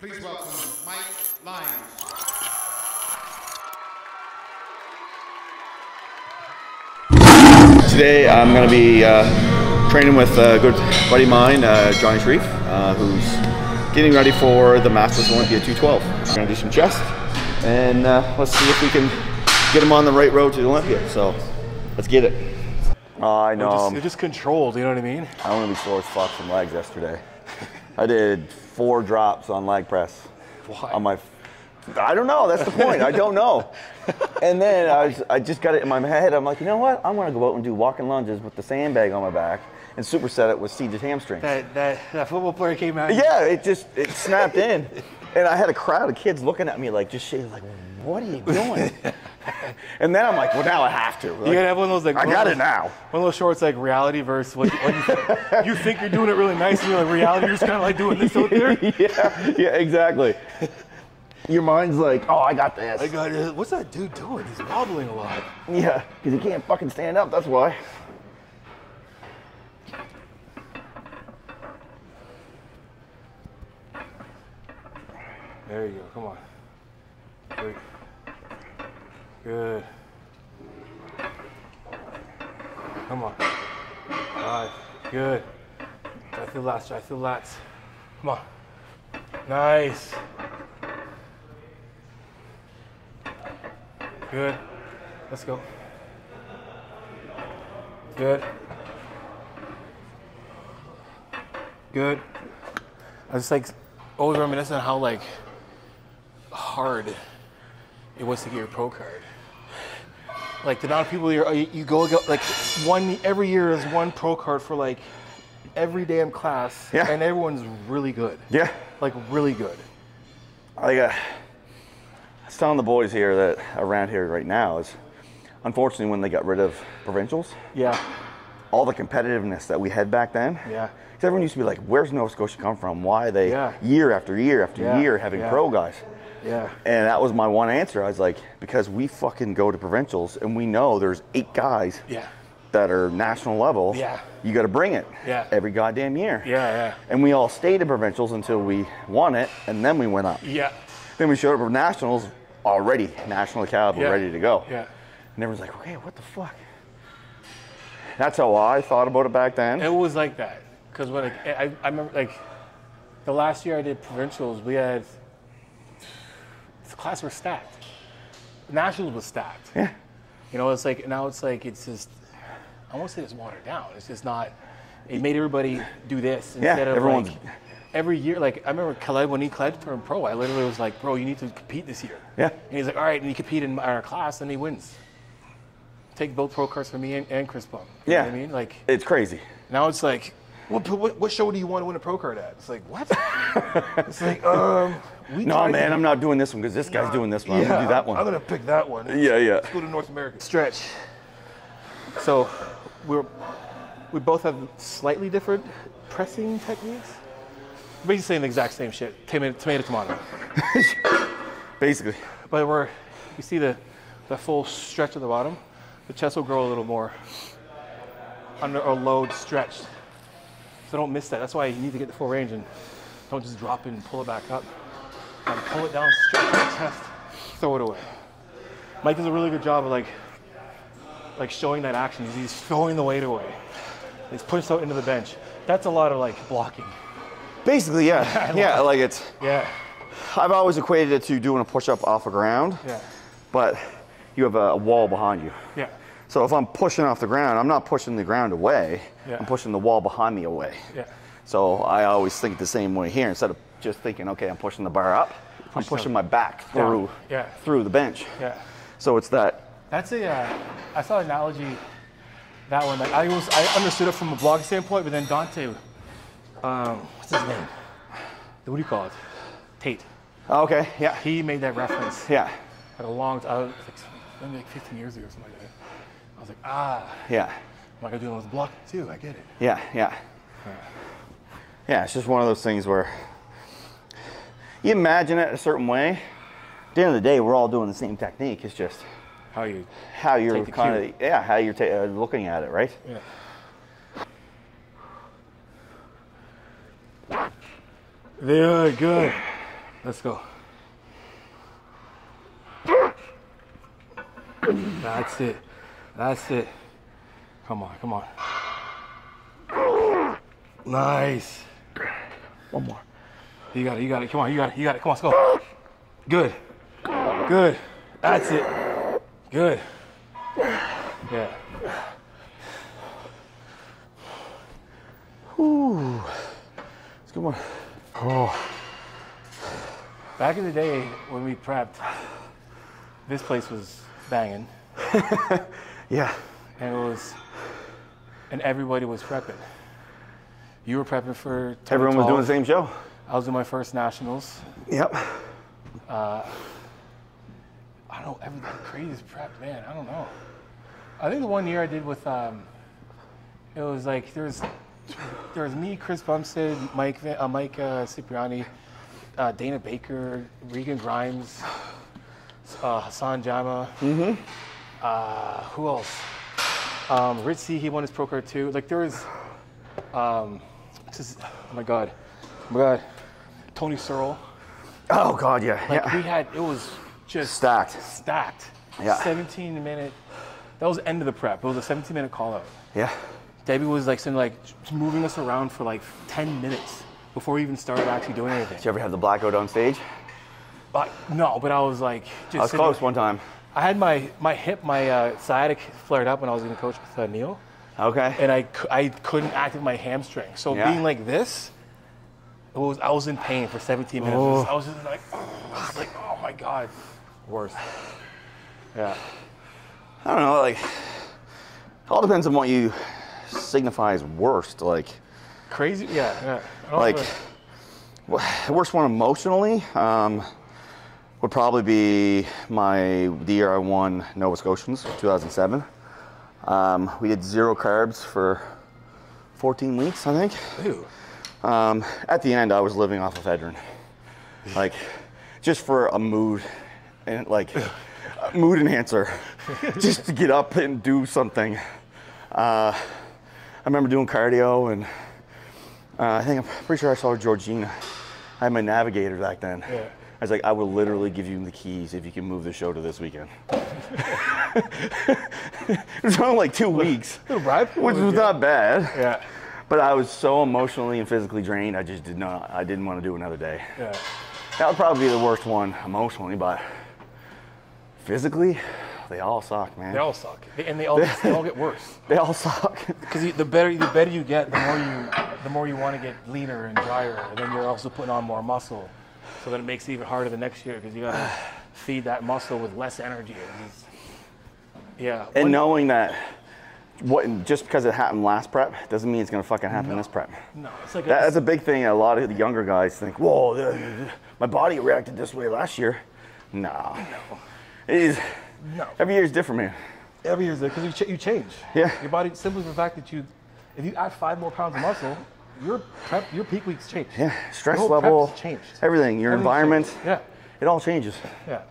Please welcome Mike Lynds. Today I'm going to be uh, training with a good buddy of mine, uh, Jonni Shreve, uh, who's getting ready for the Masters Olympia 212. We're going to do some chest and uh, let's see if we can get him on the right road to the Olympia. So let's get it. I know. Just, I'm- you're just controlled, you know what I mean? I want to be sore as fuck from legs yesterday. I did four drops on leg press. Why? On my, I don't know. That's the point. I don't know. And then I was, I just got it in my head. I'm like, you know what? I'm gonna go out and do walking lunges with the sandbag on my back and superset it with Cedric hamstrings. That, that, that football player came out. Yeah, it just it snapped in, and I had a crowd of kids looking at me like just shaking, like, what are you doing? and then I'm like, well, now I have to. You gotta have one of those like. I got of it now. One of those shorts like reality versus what, what you, you think you're doing it really nice, and you're like reality. You're just kind of like doing this out there. yeah, yeah, exactly. Your mind's like, oh, I got this. I got it. What's that dude doing? He's wobbling a lot. Yeah, because he can't fucking stand up. That's why. There you go. Come on. Good. Good. Come on. Five. Good. I feel lats. I feel lats. Come on. Nice. Good. Let's go. Good. Good. I was like always reminiscing how like hard it was to get your pro card. Like the amount of people you, you go like one every year is one pro card for like every damn class, Yeah. and everyone's really good. Yeah. Like really good. I got. I was telling the boys here that around here right now is, unfortunately, when they got rid of provincials, Yeah. all the competitiveness that we had back then. Yeah. Because everyone used to be like, "Where's Nova Scotia come from? Why are they Yeah. year after year after Yeah. year having Yeah. pro guys?" Yeah. And that was my one answer. I was like, because we fucking go to provincials and we know there's eight guys Yeah. that are national level. Yeah. You got to bring it. Yeah. Every goddamn year. Yeah. Yeah. And we all stayed in provincials until we won it, and then we went up. Yeah. Then we showed up for nationals already, national caliber, Yeah. ready to go. Yeah. And everyone's like, okay, what the fuck? That's how I thought about it back then. It was like that because when like, I, I remember like the last year I did provincials, we had the class were stacked. Nationals was stacked. Yeah. You know, it's like now it's like it's just I won't say it's watered down. It's just not. It made everybody do this Yeah, instead of everyone's- like every year. Like I remember Khaled when he Khaled turned pro, I literally was like, "Bro, you need to compete this year." Yeah. And he's like, "All right," and he competed in our class, and he wins. Take both pro cards from me and, and Chris Bum. You know Yeah. what I mean, like It's crazy. now it's like, what, what, what show do you want to win a pro card at? It's like, what? it's like, um, we No, man, to- I'm not doing this one because this guy's doing this one. I'm gonna do that one. I'm gonna pick that one. yeah, yeah. Let's go to North America. Stretch. So, we're we both have slightly different pressing techniques. Basically saying the exact same shit. Tomato, tomato, tomato. Basically. But we're, you see the, the full stretch of the bottom. The chest will grow a little more under a load stretched. So don't miss that. That's why you need to get the full range and don't just drop it and pull it back up. And pull it down, stretch your chest, throw it away. Mike does a really good job of like, like showing that action. He's throwing the weight away. He's pushed out into the bench. That's a lot of like blocking. Basically, yeah. yeah, like it's. Yeah, I've always equated it to doing a push up off the ground, yeah, but you have a, a wall behind you. yeah, So if I'm pushing off the ground, I'm not pushing the ground away. Yeah. I'm pushing the wall behind me away. yeah. So I always think the same way here. Instead of just thinking, okay, I'm pushing the bar up, I'm pushing my back through Yeah. through the bench. Yeah. So it's that That's a. Uh, I saw an analogy. That one. Like I was. I understood it from a blog standpoint, but then Dante. Um, what's his name? What do you call it? Tate. okay, yeah, He made that reference yeah, at a long. I was like, maybe like 15 years ago or something like that. I was like, ah, yeah, I'm not gonna do it with blocking too. I get it. yeah, yeah. Yeah, it's just one of those things where you imagine it a certain way. At the end of the day, we're all doing the same technique. It's just How you? how you're kind of yeah, how you're uh, looking at it, right? Yeah. Very good. Let's go. That's it. That's it. Come on, come on. Nice. One more. You got it, you got it. Come on, you got it, you got it. Come on, let's go. Good. Good. That's it. Good. Yeah. Ooh. It's a good one. Oh. Back in the day when we prepped, this place was banging, Yeah. and it was, and everybody was prepping. You were prepping for. Everyone was doing the same show. I was doing my first nationals. Yep. I don't know, everything crazy is prep, man. I don't know. I think the one year I did with, um, it was like there was, there was me, Chris Bumstead, Mike, uh, Mike uh, Cipriani, uh, Dana Baker, Regan Grimes, uh, Hassan Jama. Mm-hmm. Uh, who else? Um, Rich C. He won his pro card too. Like there was, um, what's his- oh my god, oh my god, Tony Searle. Oh God, yeah. Like yeah. we had, it was just Stacked. stacked. Yeah. 17 minute. That was the end of the prep. It was a 17 minute call out. Yeah. Debbie was like sitting like moving us around for like 10 minutes before we even started actually doing anything. Did you ever have the blackout on stage? But no, but I was like just I was sitting- close one time. I had my my hip, my uh, sciatic flared up when I was going to coach with uh, Neil, Okay. and I I couldn't activate my hamstring. So Yeah. being like this, it was I was in pain for 17 minutes. Oh. I was just like, was like, oh my god, worse. Yeah. I don't know. Like, it all depends on what you signify as worst. Like, Crazy, yeah, yeah. Like know. worst one emotionally um, would probably be my the year I won Nova Scotians, 2007. Um, we did zero carbs for 14 weeks, I think. Um, at the end, I was living off of Edrin, like just for a mood and like mood enhancer, just to get up and do something. Uh, I remember doing cardio, and uh, I think I'm pretty sure I saw Georgina. I had my navigator back then. Yeah. I was like, I will literally give you the keys if you can move the show to this weekend. it was only like two weeks, Little bribe. which was not bad. Yeah. But I was so emotionally and physically drained. I just did not. I didn't want to do another day. Yeah. That would probably be the worst one emotionally, but physically, they all suck, man. They all suck, and they all they all get worse. They all suck. Because the better the better you get, the more you the more you want to get leaner and drier, and then you're also putting on more muscle. So then it makes it even harder the next year because you gotta feed that muscle with less energy. Yeah. and one- knowing that, what just because it happened last prep doesn't mean it's gonna fucking happen this prep. No, it's like That, a, that's a big thing. A lot of the younger guys think, "Whoa, the, the- my body reacted this way last year." No, it is. no. Every year is different, man. Every year is different because you, ch- you change. Yeah. Your body simply for the fact that you, if you add five more pounds of muscle, your prep your peak weeks change. Yeah, stress level, changed. everything, your Everything's environment, changed. Yeah. it all changes. Yeah.